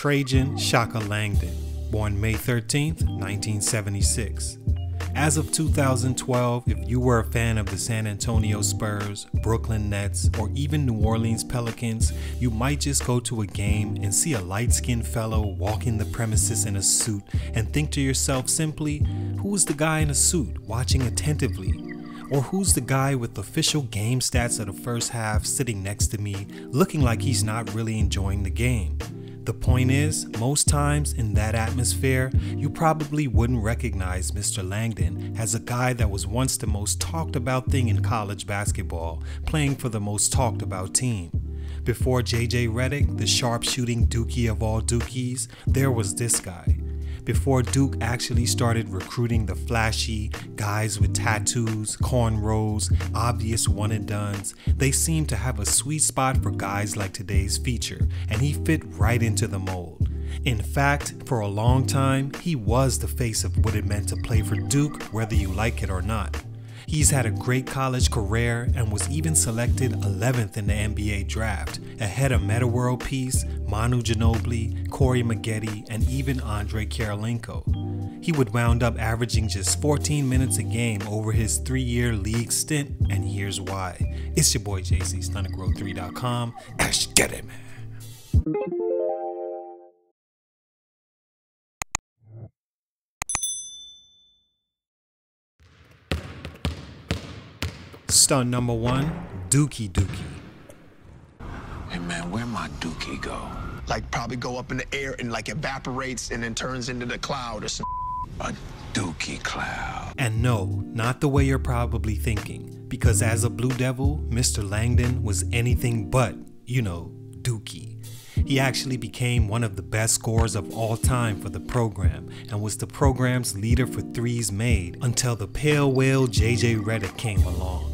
Trajan Shaka Langdon, born May 13, 1976. As of 2012, if you were a fan of the San Antonio Spurs, Brooklyn Nets, or even New Orleans Pelicans, you might just go to a game and see a light skinned fellow walking the premises in a suit and think to yourself simply, who's the guy in a suit watching attentively? Or who's the guy with official game stats of the first half sitting next to me looking like he's not really enjoying the game? The point is, most times in that atmosphere, you probably wouldn't recognize Mr. Langdon as a guy that was once the most talked about thing in college basketball, playing for the most talked about team. Before JJ Redick, the sharpshooting dookie of all dookies, there was this guy before Duke actually started recruiting the flashy guys with tattoos, cornrows, obvious one and dones, they seemed to have a sweet spot for guys like today's feature, and he fit right into the mold. In fact, for a long time, he was the face of what it meant to play for Duke, whether you like it or not. He's had a great college career and was even selected 11th in the NBA draft, ahead of Metta World Peace, Manu Ginobili, Corey Maggette, and even Andrei Kirilenko. He would wound up averaging just 14 minutes a game over his three year league stint, and here's why. It's your boy JC, StuntedGrowth3.com. Let's get it, man. Stunt number one, Dookie Dookie. Hey man, where my Dookie go? Like probably go up in the air and like evaporates and then turns into the cloud or some. A Dookie cloud. And no, not the way you're probably thinking, because as a Blue Devil, Mr. Langdon was anything but, you know, Dookie. He actually became one of the best scorers of all time for the program and was the program's leader for threes made until the pale whale JJ Redick came along.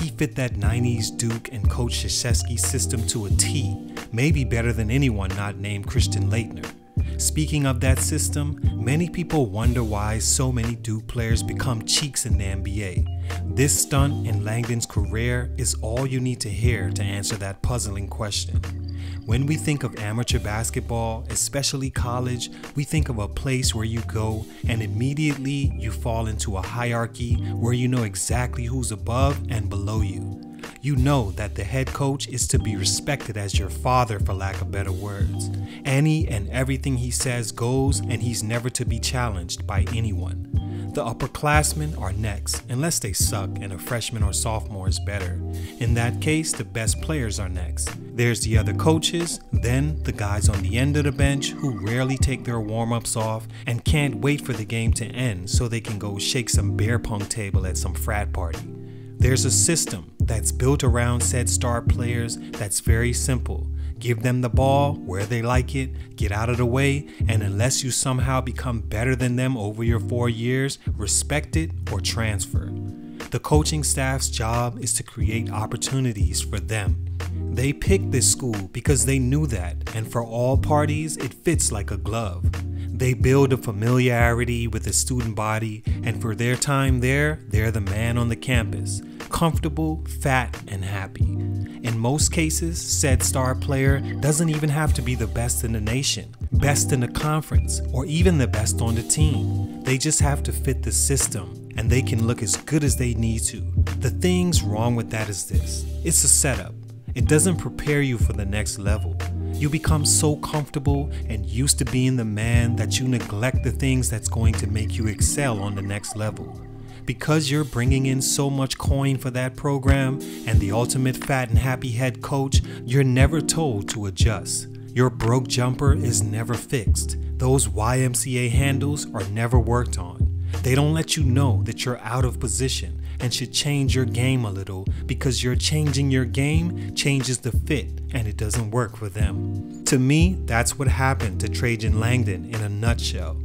He fit that 90s Duke and Coach Krzyzewski system to a T, maybe better than anyone not named Christian Laettner. Speaking of that system, many people wonder why so many Duke players become cheeks in the NBA. This stunt in Langdon's career is all you need to hear to answer that puzzling question. When we think of amateur basketball, especially college, we think of a place where you go and immediately you fall into a hierarchy where you know exactly who's above and below you. You know that the head coach is to be respected as your father, for lack of better words. Any and everything he says goes, and he's never to be challenged by anyone. The upperclassmen are next, unless they suck and a freshman or sophomore is better. In that case, the best players are next. There's the other coaches, then the guys on the end of the bench who rarely take their warm ups off and can't wait for the game to end so they can go shake some beer pong table at some frat party. There's a system that's built around said star players that's very simple. Give them the ball where they like it, get out of the way, and unless you somehow become better than them over your four years, respect it or transfer. The coaching staff's job is to create opportunities for them. They picked this school because they knew that, and for all parties, it fits like a glove. They build a familiarity with the student body, and for their time there, they're the man on the campus, comfortable, fat, and happy. In most cases, said star player doesn't even have to be the best in the nation, best in the conference, or even the best on the team. They just have to fit the system, and they can look as good as they need to. The things wrong with that is this it's a setup. It doesn't prepare you for the next level. You become so comfortable and used to being the man that you neglect the things that's going to make you excel on the next level. Because you're bringing in so much coin for that program and the ultimate fat and happy head coach, you're never told to adjust. Your broke jumper is never fixed. Those YMCA handles are never worked on. They don't let you know that you're out of position and should change your game a little because your changing your game changes the fit and it doesn't work for them. To me, that's what happened to Trajan Langdon in a nutshell.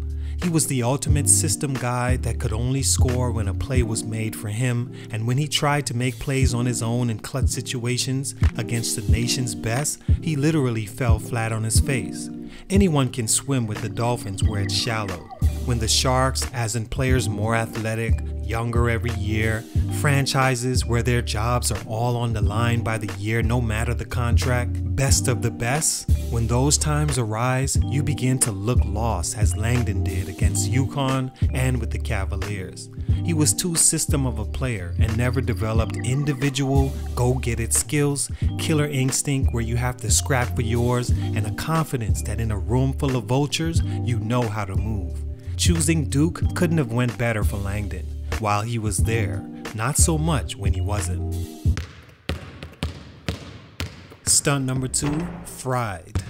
He was the ultimate system guy that could only score when a play was made for him, and when he tried to make plays on his own in clutch situations against the nation's best, he literally fell flat on his face. Anyone can swim with the Dolphins where it's shallow. When the Sharks, as in players more athletic, younger every year, franchises where their jobs are all on the line by the year no matter the contract, best of the best, when those times arise, you begin to look lost as Langdon did against UConn and with the Cavaliers. He was too system of a player and never developed individual go get it skills, killer instinct where you have to scrap for yours, and a confidence that in a room full of vultures, you know how to move. Choosing Duke couldn't have went better for Langdon while he was there, not so much when he wasn't. Stunt number two, fried.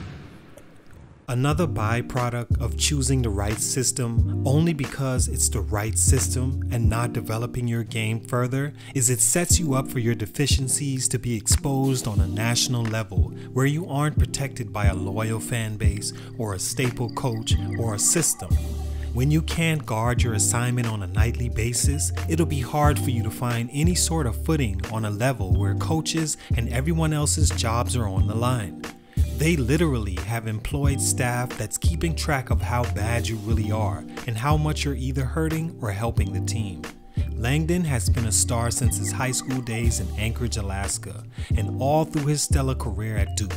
Another byproduct of choosing the right system only because it's the right system and not developing your game further is it sets you up for your deficiencies to be exposed on a national level where you aren't protected by a loyal fan base or a staple coach or a system. When you can't guard your assignment on a nightly basis, it'll be hard for you to find any sort of footing on a level where coaches and everyone else's jobs are on the line. They literally have employed staff that's keeping track of how bad you really are and how much you're either hurting or helping the team. Langdon has been a star since his high school days in Anchorage, Alaska, and all through his stellar career at Duke.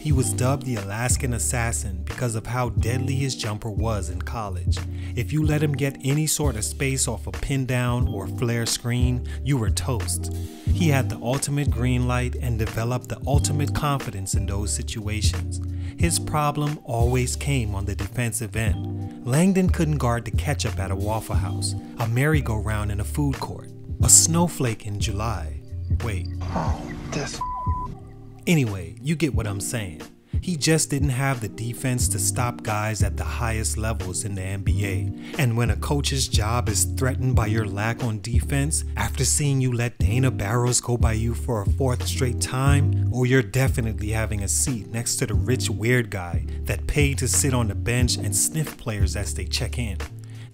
He was dubbed the Alaskan Assassin because of how deadly his jumper was in college. If you let him get any sort of space off a pin down or flare screen, you were toast. He had the ultimate green light and developed the ultimate confidence in those situations. His problem always came on the defensive end. Langdon couldn't guard the ketchup at a Waffle House, a merry-go-round in a food court, a snowflake in July. Wait. Oh, this. Anyway, you get what I'm saying. He just didn't have the defense to stop guys at the highest levels in the NBA. And when a coach's job is threatened by your lack on defense, after seeing you let Dana Barros go by you for a fourth straight time, or you're definitely having a seat next to the rich weird guy that paid to sit on the bench and sniff players as they check in.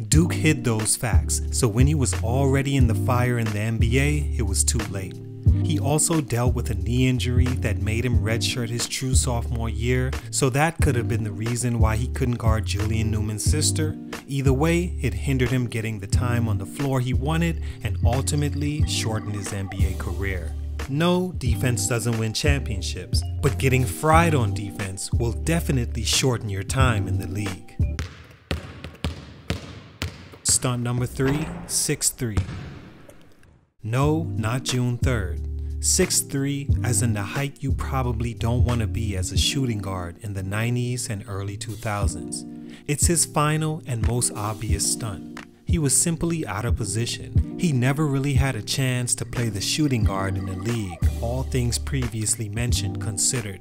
Duke hid those facts, so when he was already in the fire in the NBA, it was too late. He also dealt with a knee injury that made him redshirt his true sophomore year, so that could have been the reason why he couldn't guard Julian Newman's sister. Either way, it hindered him getting the time on the floor he wanted and ultimately shortened his NBA career. No, defense doesn't win championships, but getting fried on defense will definitely shorten your time in the league. Stunt number three, 6'3. No, not June 3rd. 6'3, as in the height you probably don't want to be as a shooting guard in the 90s and early 2000s. It's his final and most obvious stunt. He was simply out of position. He never really had a chance to play the shooting guard in the league, all things previously mentioned considered.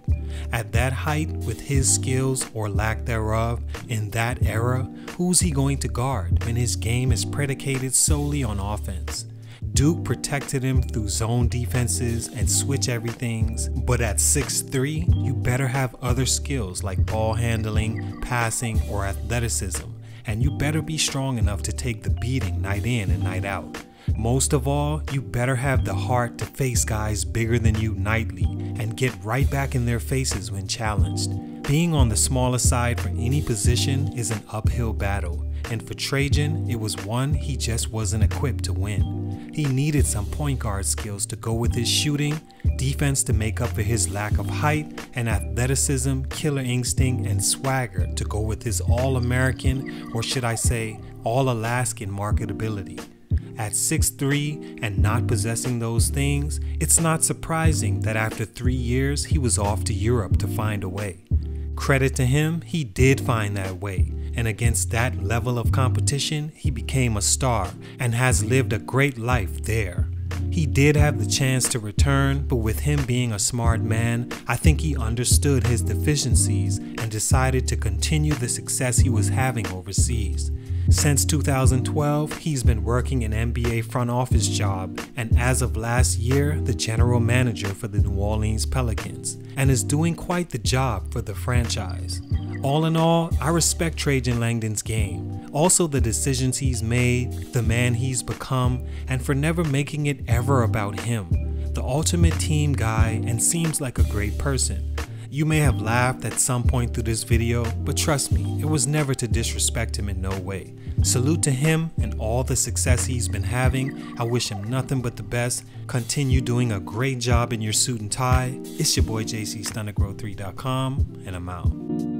At that height, with his skills or lack thereof, in that era, who's he going to guard when his game is predicated solely on offense? Duke protected him through zone defenses and switch everythings, but at 6'3, you better have other skills like ball handling, passing, or athleticism, and you better be strong enough to take the beating night in and night out. Most of all, you better have the heart to face guys bigger than you nightly and get right back in their faces when challenged. Being on the smaller side for any position is an uphill battle, and for Trajan, it was one he just wasn't equipped to win. He needed some point guard skills to go with his shooting, defense to make up for his lack of height, and athleticism, killer instinct, and swagger to go with his all American, or should I say, all Alaskan marketability. At 6'3 and not possessing those things, it's not surprising that after three years he was off to Europe to find a way. Credit to him, he did find that way, and against that level of competition, he became a star and has lived a great life there. He did have the chance to return, but with him being a smart man, I think he understood his deficiencies and decided to continue the success he was having overseas. Since 2012, he's been working an NBA front office job and as of last year, the general manager for the New Orleans Pelicans, and is doing quite the job for the franchise. All in all, I respect Trajan Langdon's game, also the decisions he's made, the man he's become, and for never making it ever about him. The ultimate team guy and seems like a great person. You may have laughed at some point through this video, but trust me, it was never to disrespect him in no way. Salute to him and all the success he's been having. I wish him nothing but the best. Continue doing a great job in your suit and tie. It's your boy JC Stuntedgrowth3.com, and I'm out.